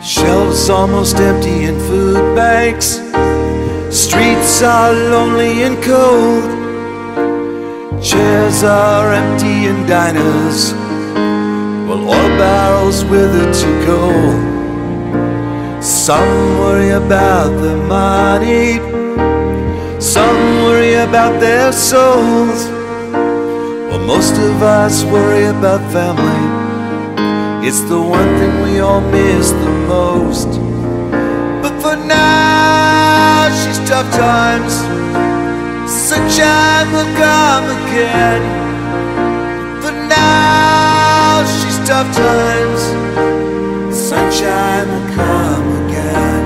Shelves almost empty in food banks. Streets are lonely and cold. Chairs are empty in diners. While oil barrels wither to gold. Some worry about their money. Some worry about their souls. Well, most of us worry about family. It's the one thing we all miss the most. But for now, she's tough times. Sunshine will come again. For now, she's tough times. Sunshine will come again.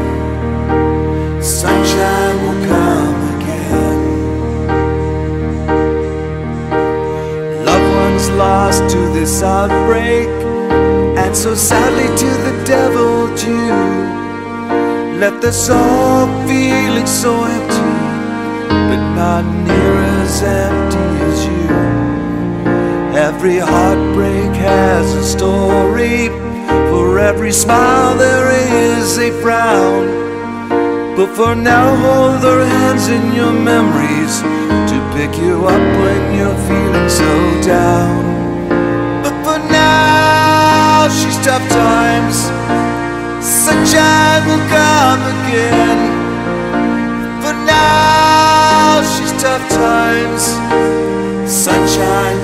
Sunshine will come again. Loved ones lost to this outbreak, and so sadly to the devil too. Left us all feeling so empty, but not near as empty as you. Every heartbreak has a story. For every smile there is a frown. But for now, hold their hands in your memories to pick you up when you're feeling so Sunshine